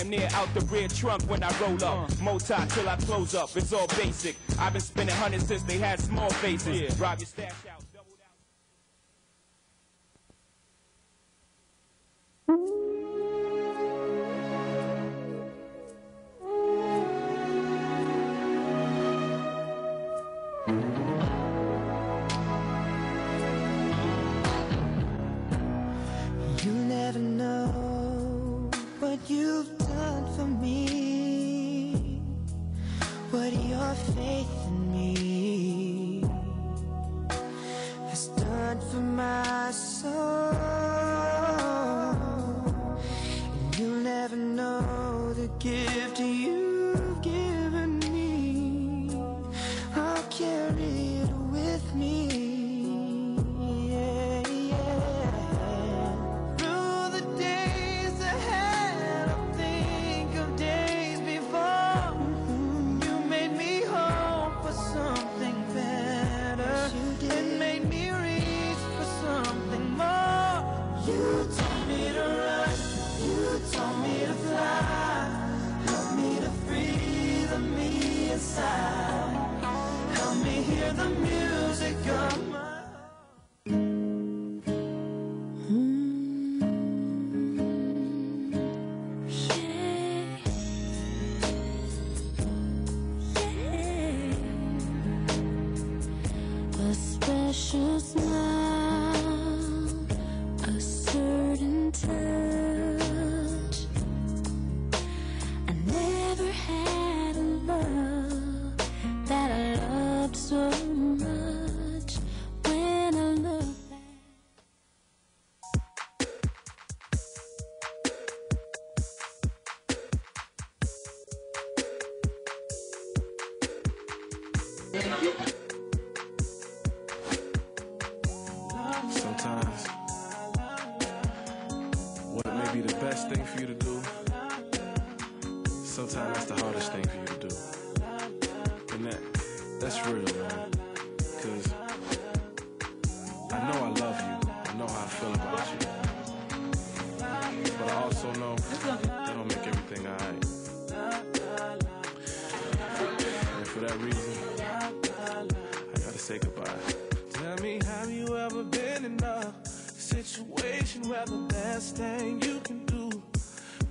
I'm near out the rear trunk when I roll up. Uh. Multi till I close up. It's all basic. I've been spending hundreds since they had small faces. Rob your stash out. Sometimes, what may be the best thing for you to do, sometimes that's the hardest thing for you to do. And that, that's real, man. Where the best thing you can do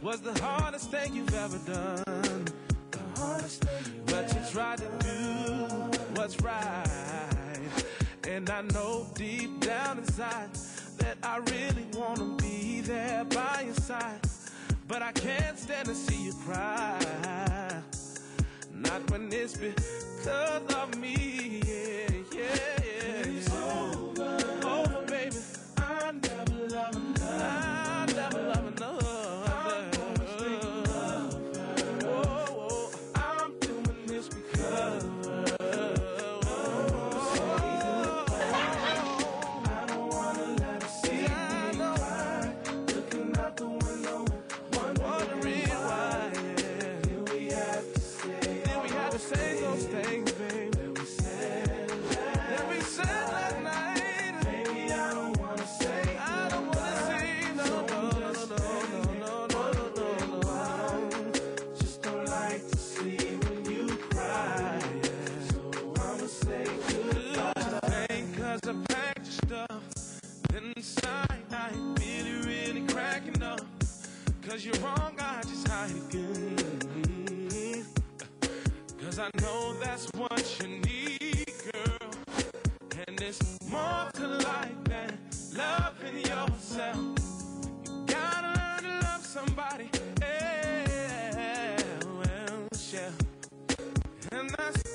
was the hardest thing you've ever done? The hardest thing but you tried to do what's right. And I know deep down inside that I really wanna be there by your side. But I can't stand to see you cry. Not when it's because of me. stay more to life than loving yourself. You gotta learn to love somebody else, yeah. And that's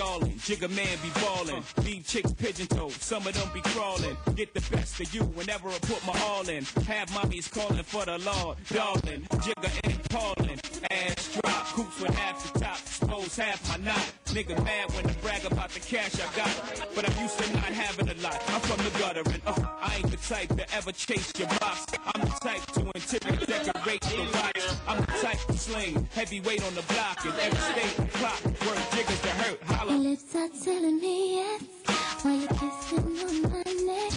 y'allin', Jigga man be ballin', leave chicks pigeon toed, some of them be crawlin'. Get the best of you whenever I put my all in. Have mommies callin' for the Lord, darling. Jigga ain't callin', ass drop, coops with half the top, expose half my knot. Nigga mad when I brag about the cash I got, but I'm used to not having a lot. I'm from the gutter and uh, I ain't the type to ever chase your box. I'm the type to day. Heavyweight on the block in every state. Clock, work jiggers to hurt. Your lips are telling me yes While you're kissing on my neck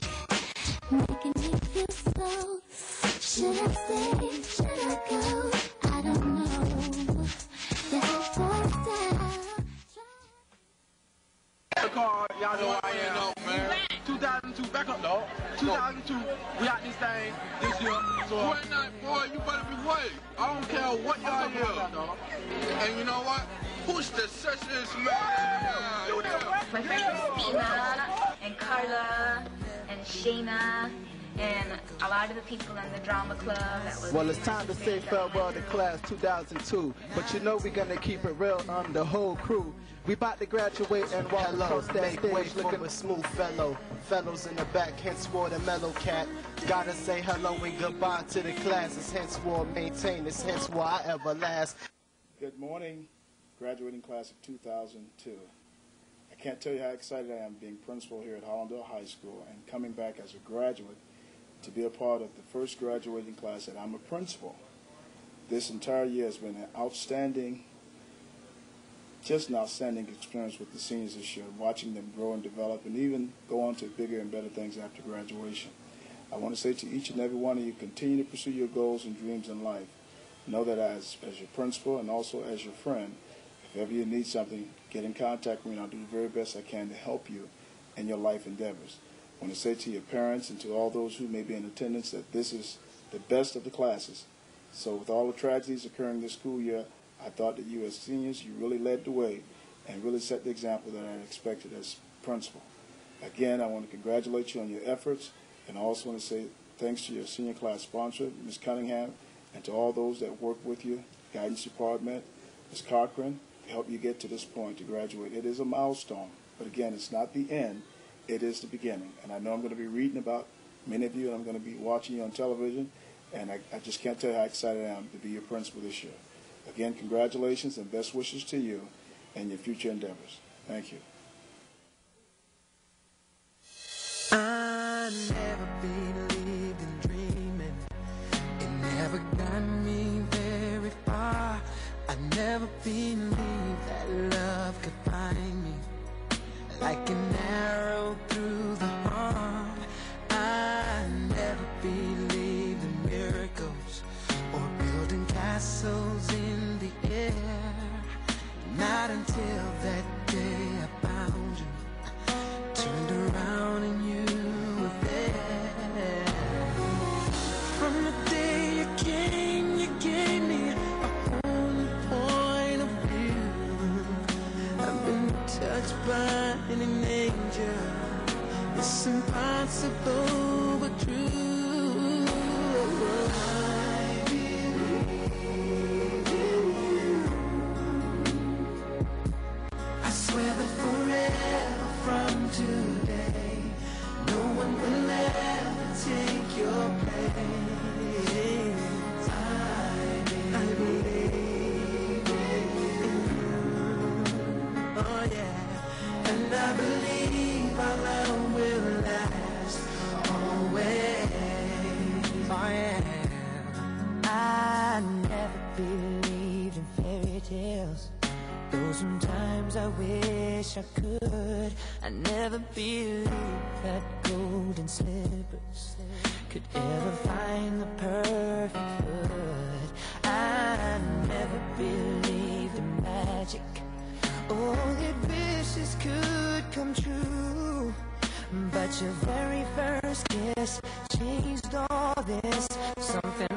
Making me feel so. Should I stay? Should I go? I don't know Your head forced out The car, y'all know I am. 2002, back up, dog. 2002, we got this thing this year. So, You ain't not, boy, you better be white. I don't care what y'all hear. And you know what? Push the sessions, man. Yeah. My friends were Stina and Carla and Shayna and a lot of the people in the drama club that was Well, it's time to say farewell to class 2002. But you know we're gonna keep it real on the whole crew. We about to graduate and walk Hello, across that make way stage for a smooth fellow. Fellows in the back, henceforth a mellow cat. Gotta say hello and goodbye to the classes, henceforth maintain this, hence why I ever last. Good morning, graduating class of 2002. I can't tell you how excited I am being principal here at Hallandale High School and coming back as a graduate to be a part of the first graduating class that I'm a principal. This entire year has been an outstanding, just an outstanding experience with the seniors this year, watching them grow and develop and even go on to bigger and better things after graduation. I want to say to each and every one of you, continue to pursue your goals and dreams in life. Know that as, as your principal and also as your friend, if ever you need something, get in contact with me and I'll do the very best I can to help you in your life endeavors. I want to say to your parents and to all those who may be in attendance that this is the best of the classes. So with all the tragedies occurring this school year, I thought that you as seniors, you really led the way and really set the example that I expected as principal. Again, I want to congratulate you on your efforts and I also want to say thanks to your senior class sponsor, Ms. Cunningham, and to all those that work with you, guidance department, Ms. Cochran, to help you get to this point to graduate. It is a milestone, but again, it's not the end. It is the beginning. And I know I'm going to be reading about many of you, and I'm going to be watching you on television, and I, I just can't tell you how excited I am to be your principal this year. Again, congratulations and best wishes to you and your future endeavors. Thank you. Until that day I found you turned around and you were there. From the day you came, you gave me a whole new point of view. I've been touched by an angel. It's impossible but true. Golden slippers could ever find the perfect foot. I never believed in magic. Oh, that wishes could come true. But your very first kiss changed all this. Something